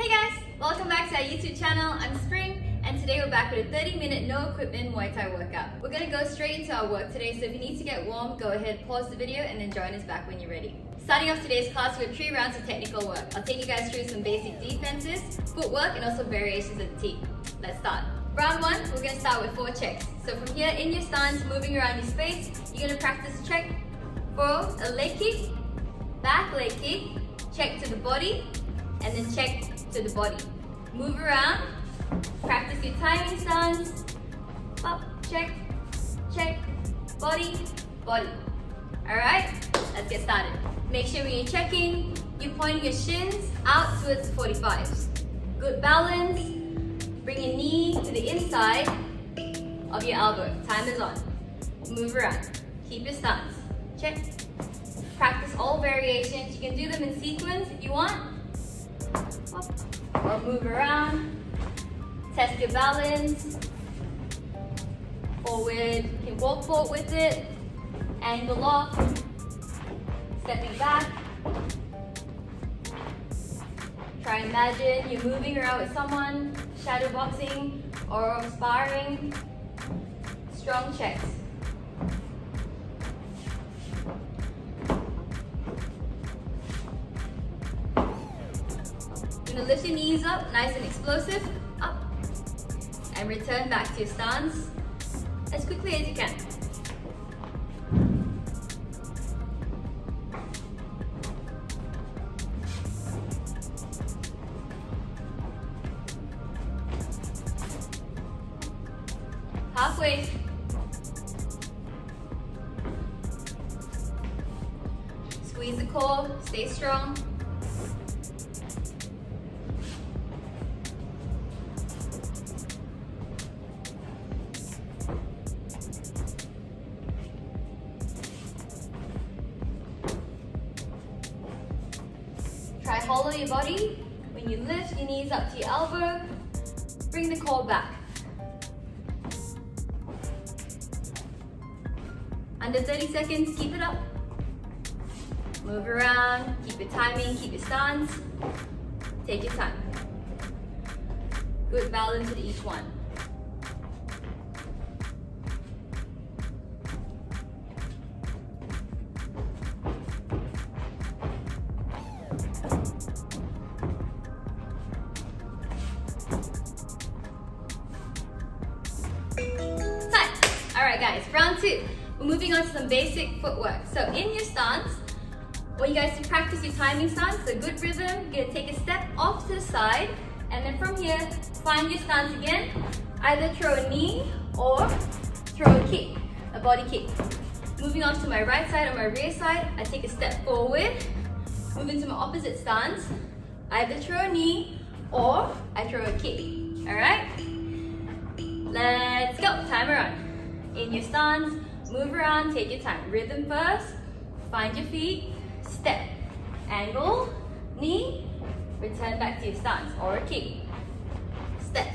Hey guys, welcome back to our YouTube channel. I'm Spring and today we're back with a 30 minute no equipment Muay Thai workout. We're gonna go straight into our work today so if you need to get warm, go ahead, pause the video and then join us back when you're ready. Starting off today's class with three rounds of technical work. I'll take you guys through some basic defenses, footwork and also variations of the. Let's start. Round one, we're gonna start with four checks. So from here in your stance, moving around your space, you're gonna practice check for a leg kick, back leg kick, check to the body, and then check to the body. Move around, practice your timing stance, up, check, check, body, body. All right, let's get started. Make sure when you're checking, you point your shins out towards the 45s. Good balance, bring your knee to the inside of your elbow. Time is on. Move around, keep your stance. Check. Practice all variations. You can do them in sequence if you want. Or move around. Test your balance. Forward. You can walk forward with it. Angle off. Stepping back. Try imagine you're moving around with someone, shadow boxing or sparring. Strong checks. Lift your knees up, nice and explosive, up. And return back to your stance as quickly as you can. The back. Under 30 seconds, keep it up. Move around, keep your timing, keep your stance. Take your time. Good balance with each one. Footwork. So in your stance, I want you guys to practice your timing stance, a good rhythm. You're gonna take a step off to the side, and then from here, find your stance again. Either throw a knee or throw a kick, a body kick. Moving on to my right side or my rear side, I take a step forward, move into my opposite stance. Either throw a knee or I throw a kick, all right? Let's go, timer on. In your stance, move around, take your time. Rhythm first, find your feet, step, angle, knee, return back to your stance, or a kick. Step.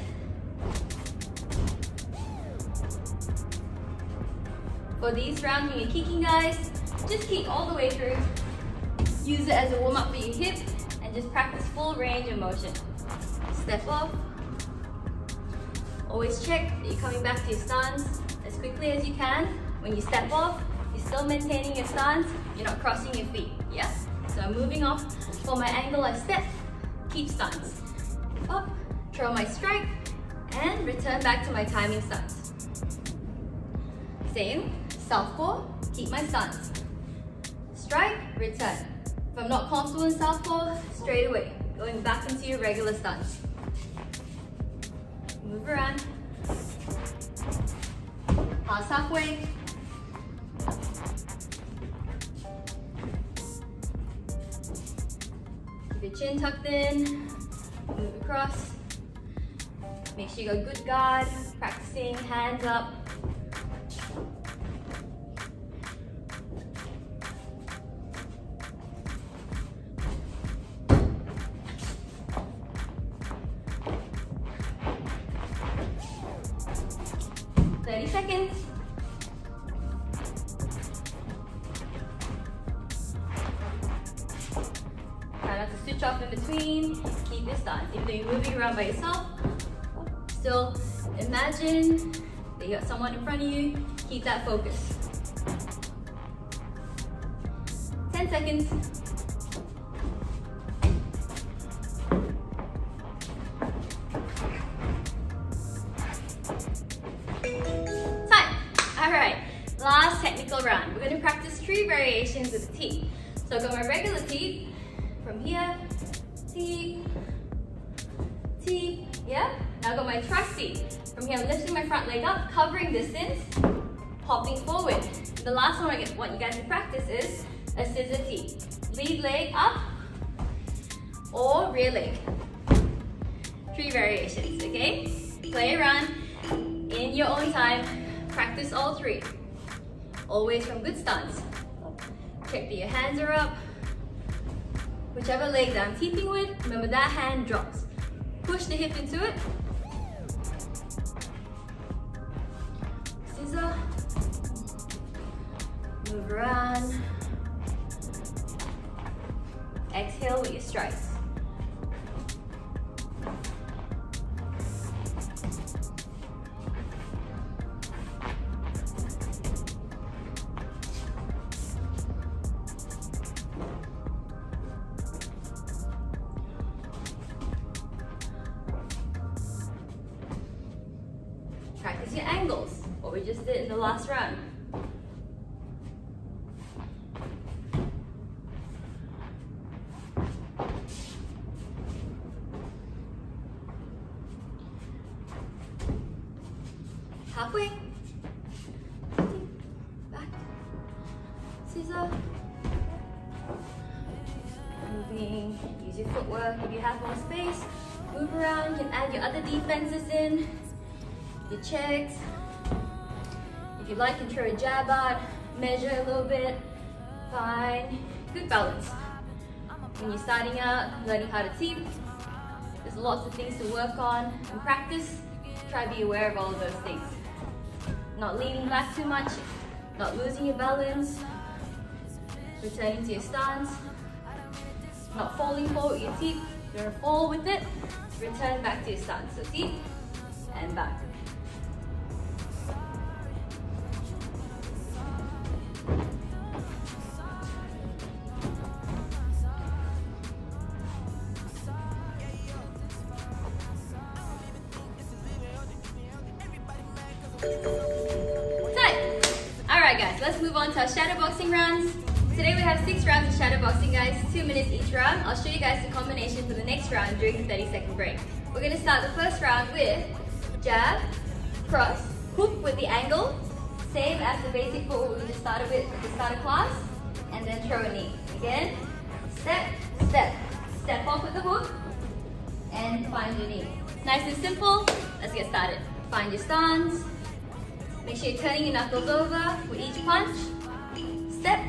For these when you're kicking guys, just kick all the way through. Use it as a warm up for your hip and just practice full range of motion. Step off, Always check that you're coming back to your stance as quickly as you can. When you step off, you're still maintaining your stance, you're not crossing your feet, yeah? So I'm moving off, for my angle I step, keep stance. Up, throw my strike, and return back to my timing stance. Same, southpaw, keep my stance. Strike, return. If I'm not comfortable in southpaw, straight away, going back into your regular stance. Move around. Pause halfway. Your chin tucked in. Move across. Make sure you got good guard. Practicing hands up. Your stance. If you're moving around by yourself, still imagine that you got someone in front of you. Keep that focus. 10 seconds. From here, I'm lifting my front leg up, covering distance, hopping forward. The last one I want you guys to practice is a scissor teep. Lead leg up or rear leg. Three variations, okay? Play around in your own time. Practice all three. Always from good stance. Check that your hands are up. Whichever leg that I'm teeping with, remember that hand drops. Push the hip into it. Around. Exhale with your strikes. Scissor. Moving. Use your footwork if you have more space. Move around. You can add your other defenses in. Your checks. If you like, you can throw a jab out. Measure a little bit. Fine. Good balance. When you're starting out, learning how to teep, there's lots of things to work on and practice. Try to be aware of all of those things. Not leaning back too much, not losing your balance, returning to your stance, not falling forward with your teep. You're gonna fall with it, return back to your stance. So teep and back. Start the first round with jab, cross, hook with the angle, same as the basic footwork we just started with at the start of class, and then throw a knee. Again, step, step, step off with the hook, and find your knee. Nice and simple, let's get started. Find your stance, Make sure you're turning your knuckles over with each punch. Step,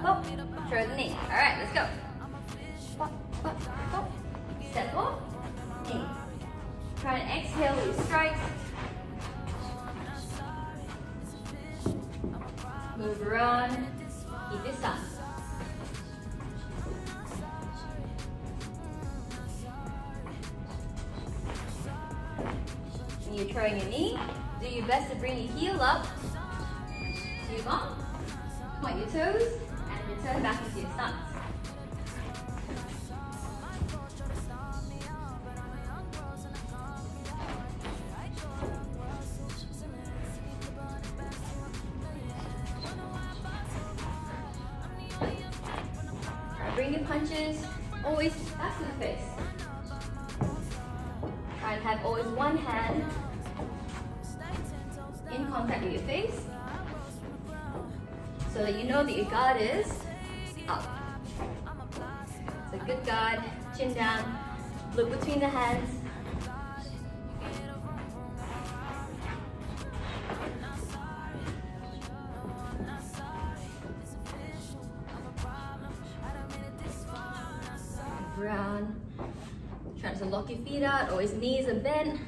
hop, throw the knee. All right, let's go. Step off. Try and exhale with strikes. Move around, keep your stance. When you're throwing your knee, do your best to bring your heel up to your bum, point your toes, and return back into your stance. Bring your punches always back to the face. Try and have always one hand in contact with your face so that you know that your guard is up. A good guard, chin down, look between the hands. Always knees are bent.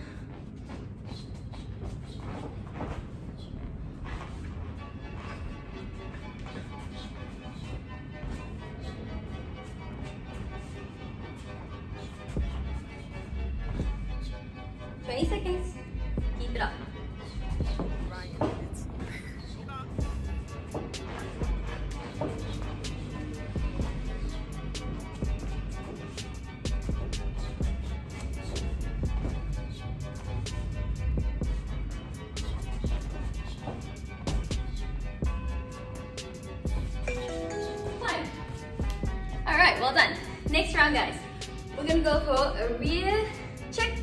Guys. We're gonna go for a rear check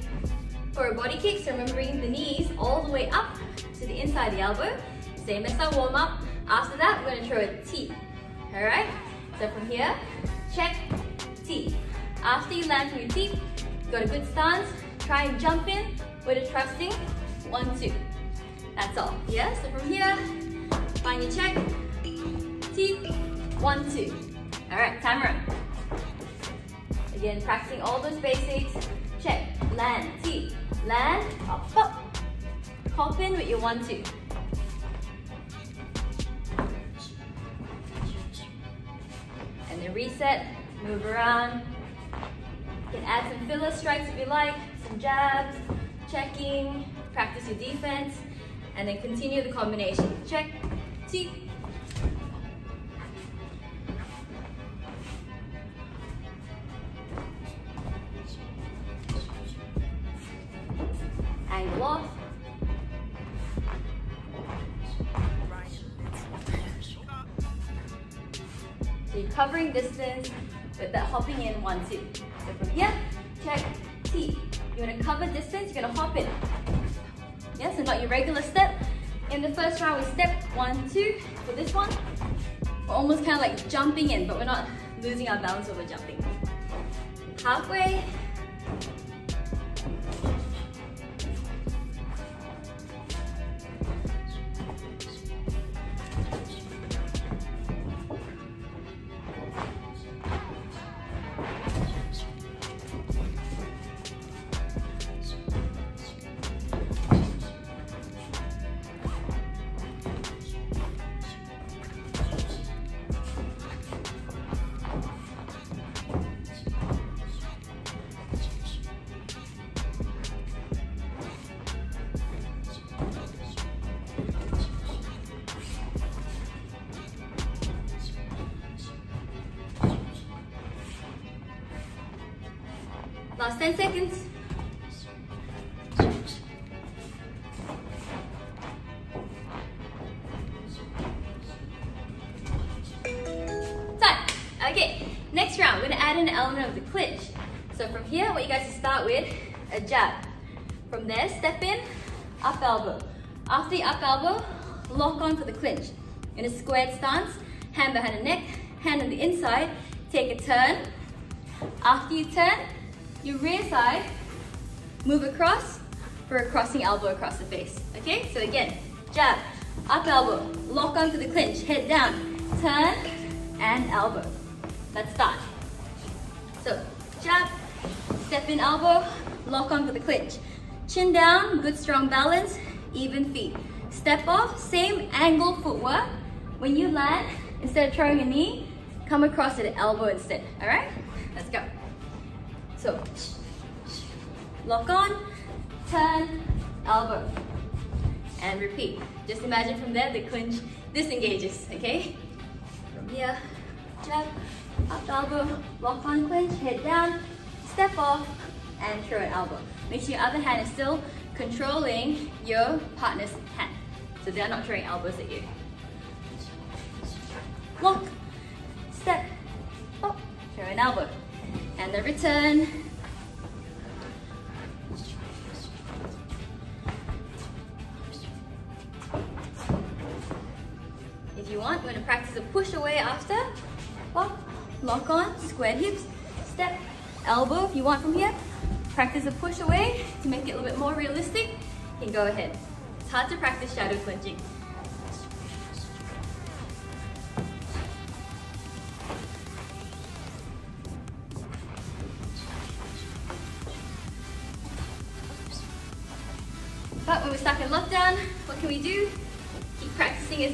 for a body kick. So remember bringing the knees all the way up to the inside of the elbow. Same as our warm up. After that, we're gonna throw a teep. All right? So from here, check, teep. After you land from your teep, got a good stance. Try and jump in with a thrusting one, two. That's all. Yeah? So from here, find your check, teep, one, two. All right, time run. Again, practicing all those basics. Check, land, teep, land, up, up. Hop in with your one, two. And then reset, move around. You can add some filler strikes if you like, some jabs, checking, practice your defense, and then continue the combination. Check, teep, angle off. So you're covering distance with that hopping in one, two. So from here, check, teep. You wanna cover distance, you're gonna hop in. Yeah, so not your regular step. In the first round, we step one, two. For this one, we're almost kind of like jumping in, but we're not losing our balance over jumping. Halfway, Last 10 seconds. Time. Okay, next round, we're gonna add an element of the clinch. So from here, what you guys start with, a jab. From there, step in, up elbow. After the up elbow, lock on for the clinch. In a squared stance, hand behind the neck, hand on the inside, take a turn. After you turn, your rear side, move across for a crossing elbow across the face. Okay, so again, jab, up elbow, lock onto the clinch, head down, turn, and elbow. Let's start. So, jab, step in elbow, lock on for the clinch. Chin down, good strong balance, even feet. Step off, same angle footwork. When you land, instead of throwing a knee, come across at an elbow instead, all right? Let's go. So, lock on, turn, elbow, and repeat. Just imagine from there the clinch disengages, okay? From here, jab, up elbow, lock on clinch, head down, step off, and throw an elbow. Make sure your other hand is still controlling your partner's hand. So they're not throwing elbows at you. Lock, step, up, throw an elbow and the return. If you want, we're gonna practice a push away after. Pop, lock on, square hips, step, elbow if you want from here. Practice a push away to make it a little bit more realistic. You can go ahead. It's hard to practice shadow clinching.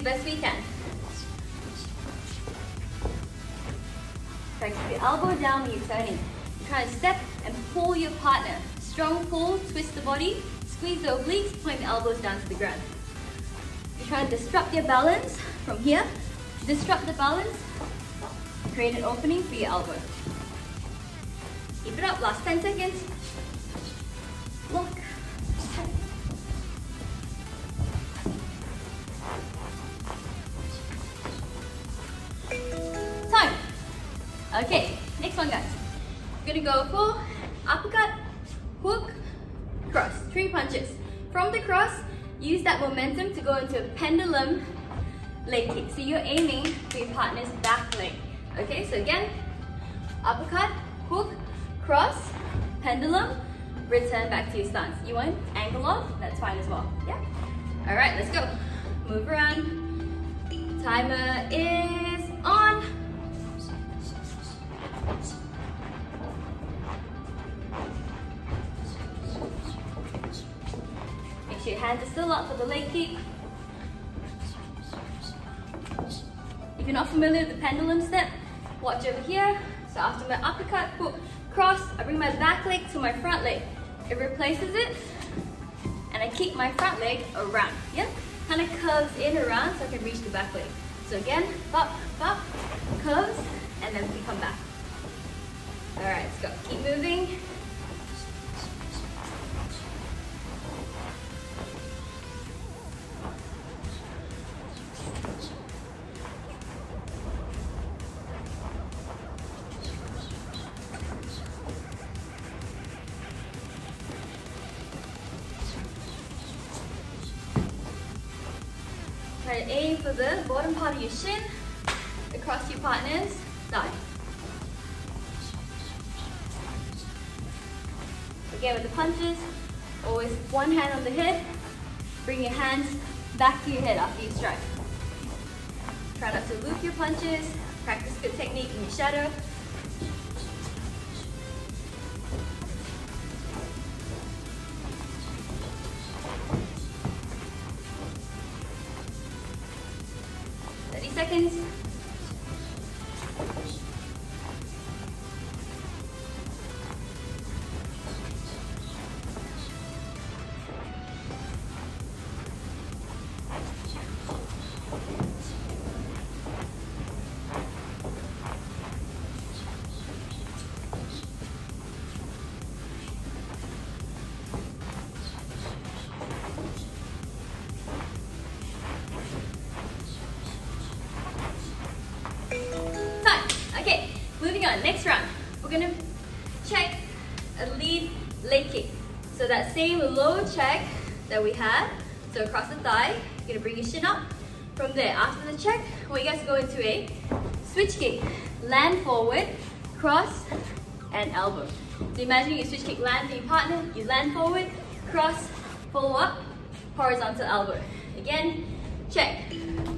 Best we can. Try keep your elbow down when you're turning. You're to step and pull your partner Strong pull, twist the body, squeeze the obliques, point the elbows down to the ground. You try to disrupt your balance from here. Disrupt the balance, create an opening for your elbow. Keep it up, last 10 seconds. That momentum to go into a pendulum leg kick. So you're aiming for your partner's back leg. Okay, so again, uppercut, hook, cross, pendulum, return back to your stance. You want angle off? That's fine as well. Yeah? All right, let's go. Move around. Timer is on. Your hands are still up for the leg kick. If you're not familiar with the pendulum step, watch over here. So after my uppercut, hook, cross, I bring my back leg to my front leg. It replaces it, and I keep my front leg around. Yeah? Kind of curves in around so I can reach the back leg. So again, up, up, curves, and then we come back. All right, let's go. Keep moving. Bottom part of your shin across your partner's thigh. Again with the punches, always one hand on the hip, bring your hands back to your head after you strike. Try not to loop your punches, practice good technique in your shadow. Seconds. Next round. We're gonna check a lead leg kick. So that same low check that we had, so across the thigh, you're gonna bring your shin up. From there, after the check, we guys to go into a switch kick. Land forward, cross, and elbow. So imagine you switch kick land for your partner, you land forward, cross, follow up, horizontal elbow. Again, check.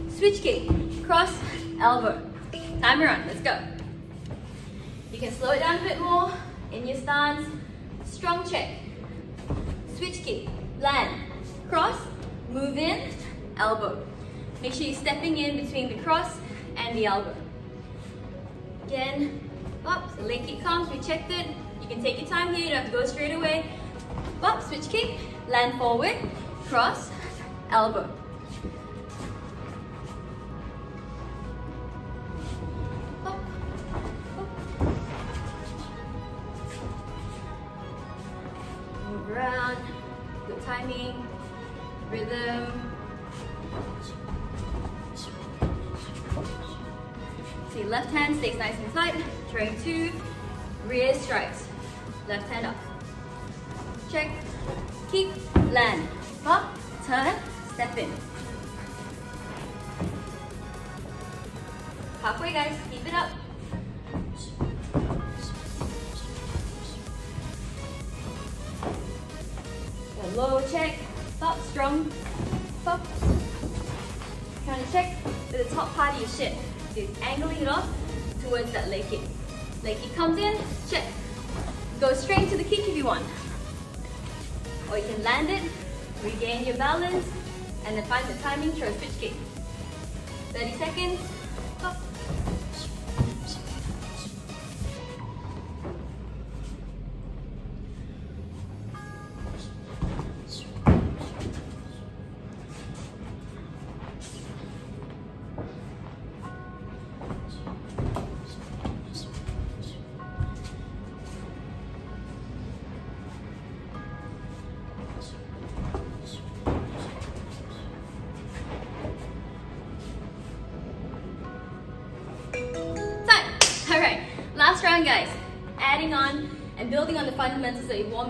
Switch kick, cross, elbow. Timer on, let's go. You can slow it down a bit more in your stance. Strong check. Switch kick, land, cross, move in, elbow. Make sure you're stepping in between the cross and the elbow. Again, up, so leg kick comes, we checked it. You can take your time here, you don't have to go straight away. Up, switch kick, land forward, cross, elbow. Up. Trying to check with the top part of your. So you're angling it off towards that leg kick. Leg kick comes in, check. Go straight to the kick if you want. Or you can land it, regain your balance, and then find the timing for a switch kick. 30 seconds,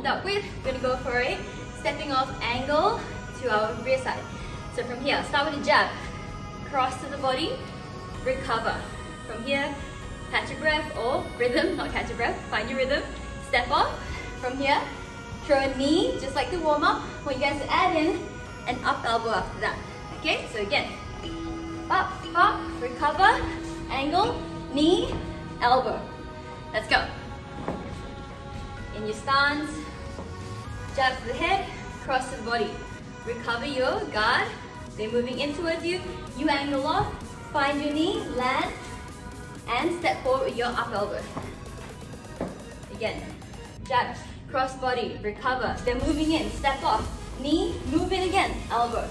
warmed up with. We're gonna go for a stepping off angle to our rear side. So from here, start with a jab, cross to the body, recover. From here, catch your breath or rhythm, not catch your breath, find your rhythm. Step off. From here, throw a knee, just like the warm up. Want you guys add in an up elbow after that. Okay, so again, up, up, recover, angle, knee, elbow. Let's go. In your stance, jab to the head, cross to the body. Recover your guard. They're moving in towards you. You angle off, find your knee, land, and step forward with your up elbow. Again, jab, cross body, recover. They're moving in, step off. Knee, move in again, elbow.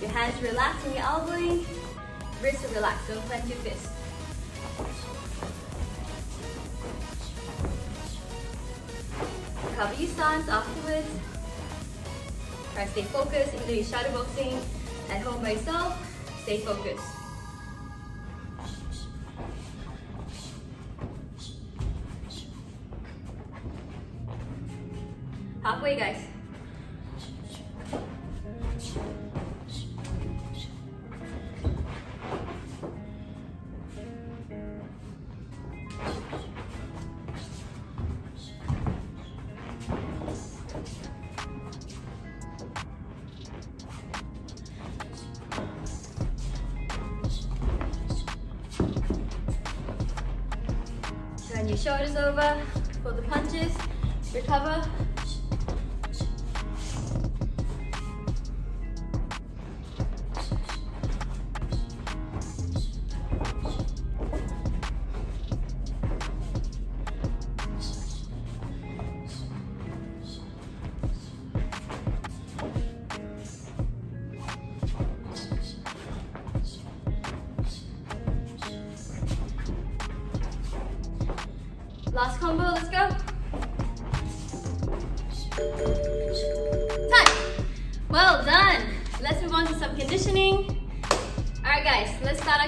Your hands relax when you're elbowing. Wrists are relaxed, don't clench your fist. Cover your stance afterwards. Try to stay focused, even though you're shadow boxing at home by yourself, stay focused. Halfway, guys.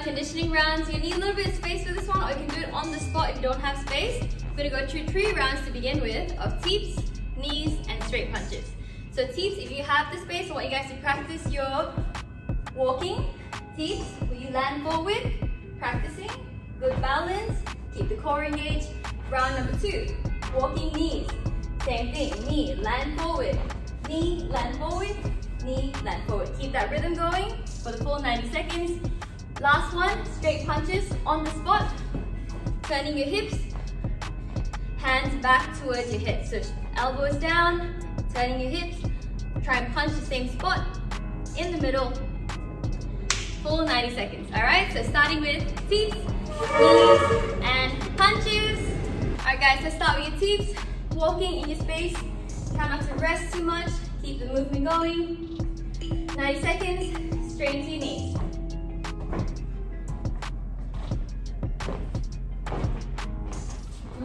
Conditioning rounds. You need a little bit of space for this one, or you can do it on the spot if you don't have space. We're gonna go through three rounds to begin with of teeps, knees, and straight punches. So teeps, if you have the space, I want you guys to practice your walking. Teeps, will you land forward? Practicing. Good balance. Keep the core engaged. Round number two, walking knees. Same thing, knee, land forward. Knee, land forward. Knee, land forward. Keep that rhythm going for the full 90 seconds. Last one, straight punches on the spot. Turning your hips, hands back towards your hips. So elbows down, turning your hips. Try and punch the same spot in the middle. Full 90 seconds, all right? So starting with teeps, knees, and punches. All right, guys, let's start with your teeps. Walking in your space. Try not to rest too much. Keep the movement going. 90 seconds, straight into your knees.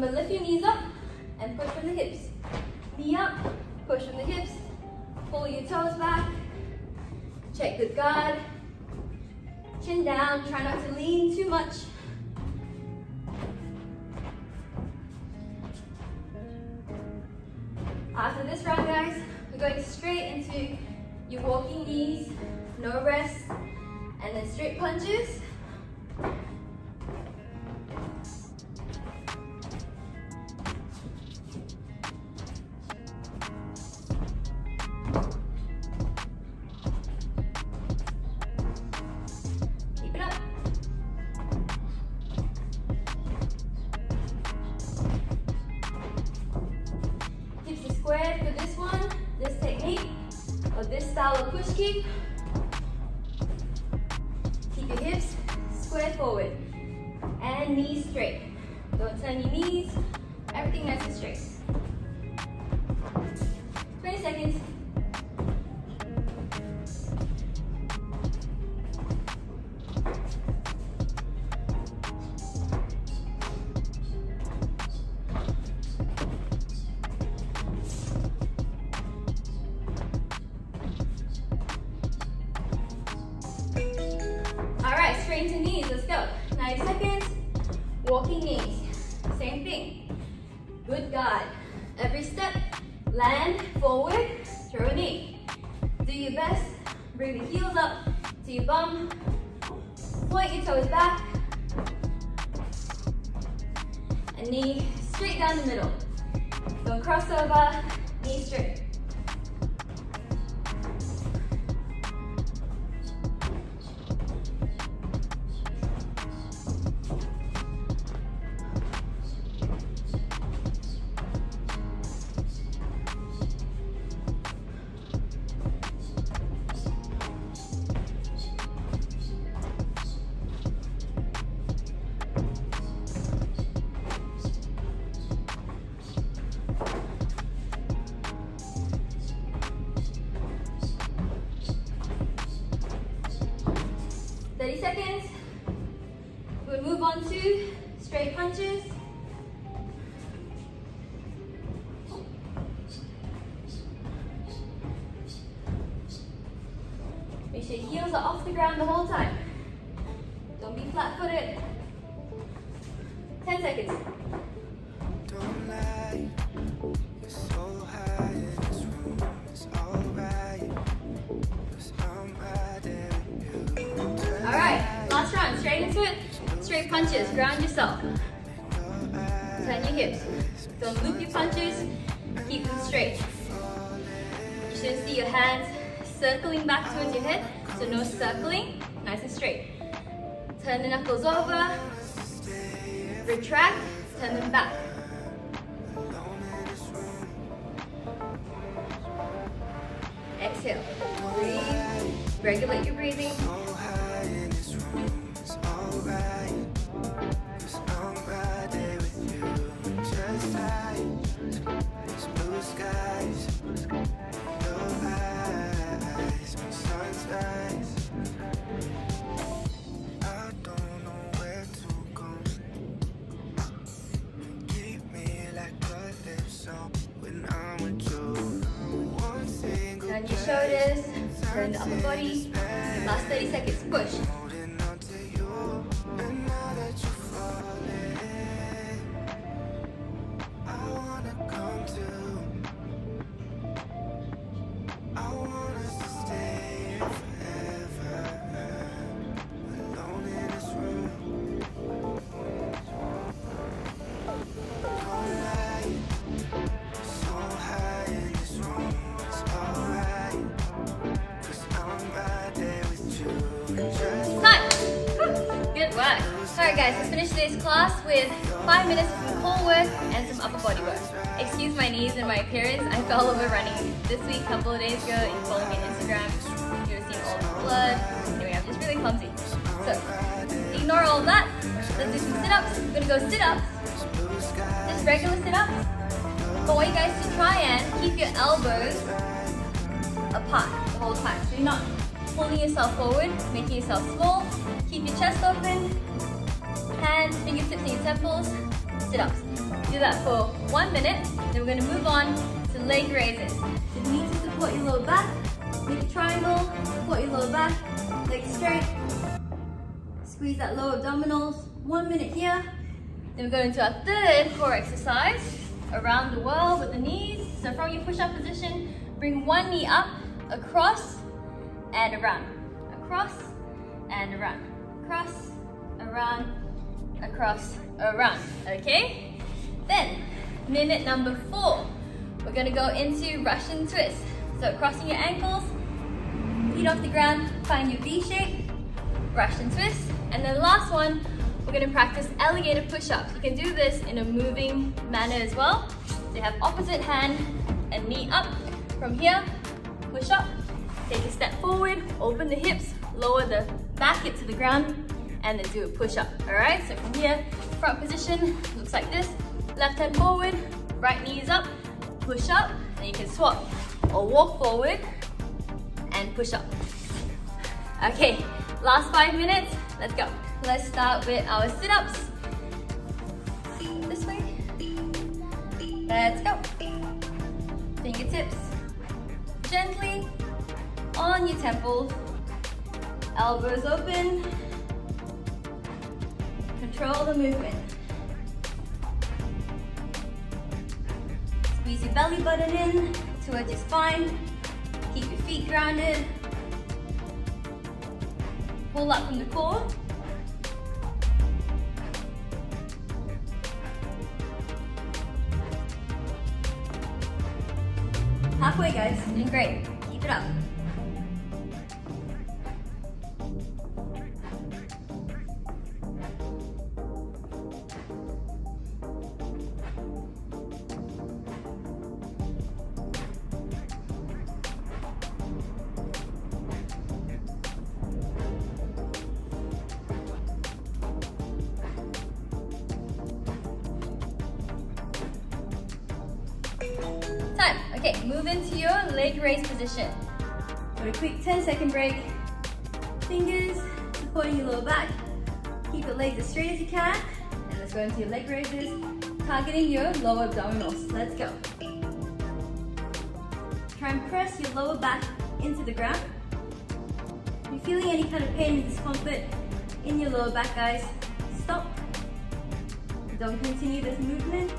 Remember, lift your knees up and push from the hips. Knee up, push from the hips. Pull your toes back. Check good guard. Chin down, try not to lean too much. After this round, guys, we're going straight into your walking knees, no rest, and then straight punches. Seconds. We'll move on to straight punches. The over, retract, turn them back. Exhale, breathe, regulate your the upper body. Last 30 seconds, push. This week, a couple of days ago. If you follow me on Instagram, you have seen all the blood. Anyway, I'm just really clumsy. So, ignore all that. Let's do some sit-ups. We're gonna go sit-ups. Just regular sit-ups. But I want you guys to try and keep your elbows apart the whole time. So you're not pulling yourself forward, making yourself small. Keep your chest open. Hands, fingertips, and your temples. Sit ups. Do that for one minute. Then we're to move on leg raises. You need to support your lower back. Make a triangle. Support your lower back. Legs straight. Squeeze that lower abdominals. One minute here. Then we go into our third core exercise. Around the world with the knees. So from your push-up position, bring one knee up, across, and around. Across, and around. Across, around, across, around. Okay? Then, minute number four. We're gonna go into Russian twist. So crossing your ankles, feet off the ground, find your V shape, Russian twist. And then last one, we're gonna practice alligator push-ups. You can do this in a moving manner as well. So you have opposite hand and knee up. From here, push up, take a step forward, open the hips, lower the back hip to the ground, and then do a push up. All right, so from here, front position looks like this. Left hand forward, right knee is up, push up, and you can swap or walk forward and push up. Okay, last five minutes, let's go. Let's start with our sit-ups. This way. Let's go. Fingertips gently on your temples. Elbows open. Control the movement. Squeeze your belly button in towards your spine. Keep your feet grounded. Pull up from the core. Halfway guys, doing great. Keep it up. Okay, move into your leg raise position. For a quick 10 second break. Fingers supporting your lower back. Keep your legs as straight as you can. And let's go into your leg raises, targeting your lower abdominals. Let's go. Try and press your lower back into the ground. If you're feeling any kind of pain and discomfort in your lower back, guys, stop. Don't continue this movement.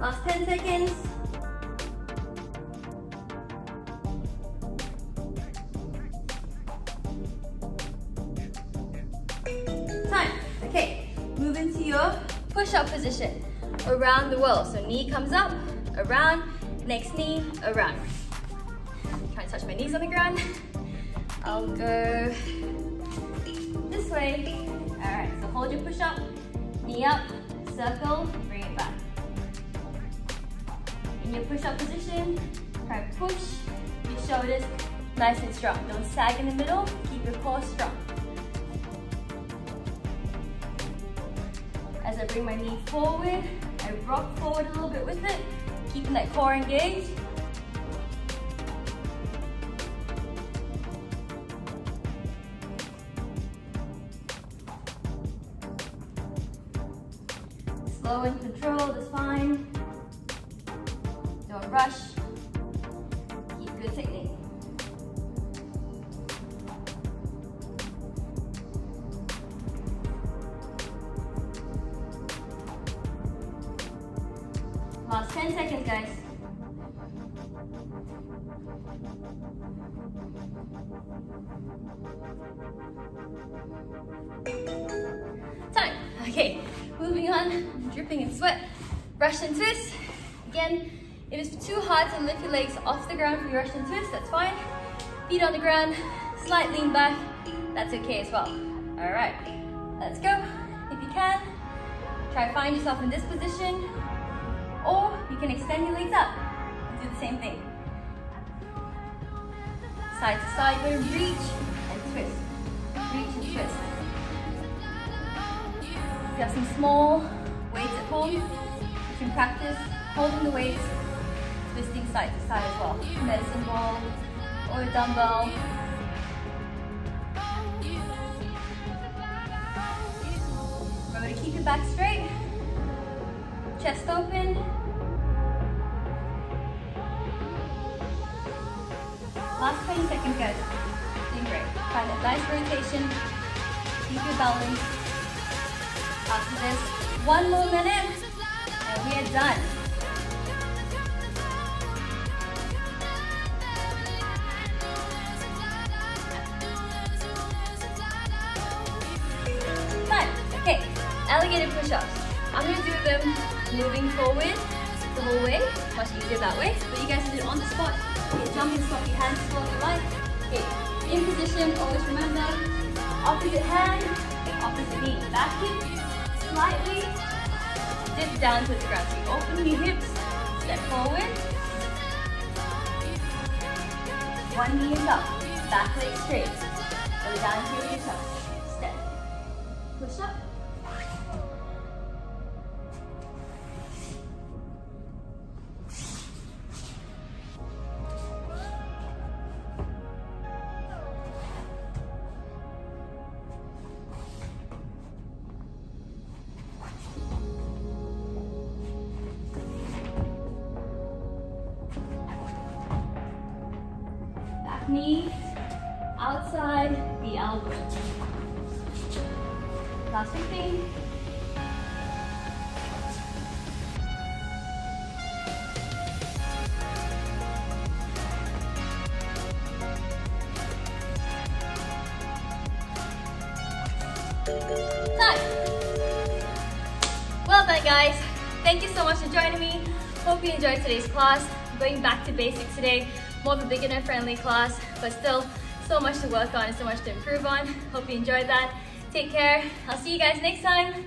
Last 10 seconds. Time. Okay, move into your push-up position around the world. So knee comes up, around, next knee, around. Try and touch my knees on the ground. I'll go this way. All right, so hold your push-up, knee up, circle, nice and strong. Don't sag in the middle, keep your core strong. As I bring my knee forward, I rock forward a little bit with it, keeping that core engaged. Slow and controlled same thing. Side to side, go reach and twist. Reach and twist. If you have some small weights at home, you can practice holding the weights, twisting side to side as well. Medicine ball or a dumbbell. Remember to keep your back straight, chest open. Last 20 seconds, guys. Doing great. Find a nice rotation. Keep your balance. After this, one more minute, and we are done. Okay, alligator push-ups. I'm gonna do them moving forward the whole way. Much easier that way. But you guys do it on the spot. Okay, jumping your hands to the right. Okay, in position, always remember, opposite hand, opposite knee. Back hip, slightly dip down to the ground. So open your hips, step forward. One knee up, back leg straight. Go down to your toe. Step. Push up. Class. Going back to basics today. More of a beginner friendly class, but still so much to work on and so much to improve on. Hope you enjoyed that. Take care. I'll see you guys next time.